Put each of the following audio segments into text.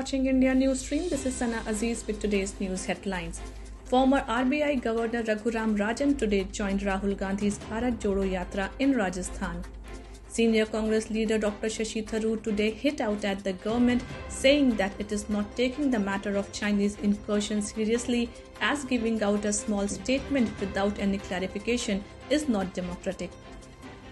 watching India News Stream. This is Sana Aziz with today's news headlines. Former RBI Governor Raghuram Rajan today joined Rahul Gandhi's Bharat Jodo Yatra in Rajasthan. Senior Congress leader Dr. Shashi Tharoor today hit out at the government, saying that it is not taking the matter of Chinese incursion seriously, as giving out a small statement without any clarification is not democratic.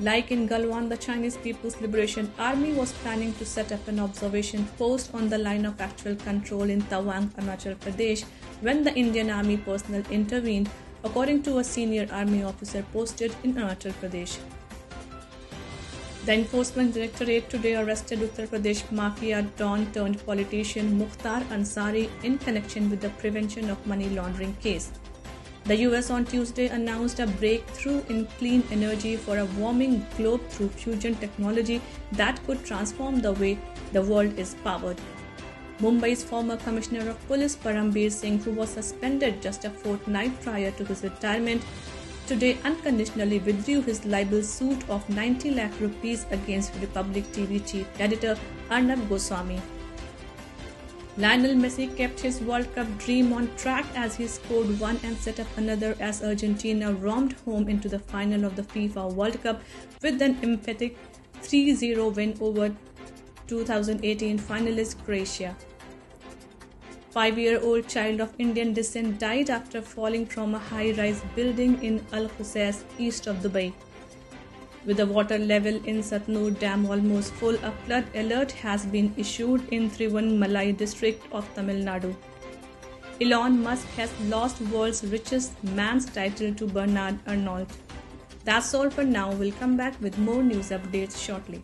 Like in Galwan, the Chinese People's Liberation Army was planning to set up an observation post on the line of actual control in Tawang, Arunachal Pradesh, when the Indian Army personnel intervened, according to a senior army officer posted in Arunachal Pradesh. The Enforcement Directorate today arrested Uttar Pradesh mafia don turned politician Mukhtar Ansari in connection with the prevention of money laundering case. The US on Tuesday announced a breakthrough in clean energy for a warming globe through fusion technology that could transform the way the world is powered. Mumbai's former Commissioner of Police Parambir Singh, who was suspended just a fortnight prior to his retirement, today unconditionally withdrew his libel suit of 90 lakh rupees against Republic TV chief editor Arnab Goswami. Lionel Messi kept his World Cup dream on track as he scored one and set up another as Argentina romped home into the final of the FIFA World Cup with an emphatic 3 0 win over 2018 finalist Croatia. Five year old child of Indian descent died after falling from a high rise building in Al Qusais, east of Dubai. With the water level in Satnur Dam almost full, a flood alert has been issued in Thiruvannamalai district of Tamil Nadu. Elon Musk has lost world's richest man's title to Bernard Arnault. That's all for now. We'll come back with more news updates shortly.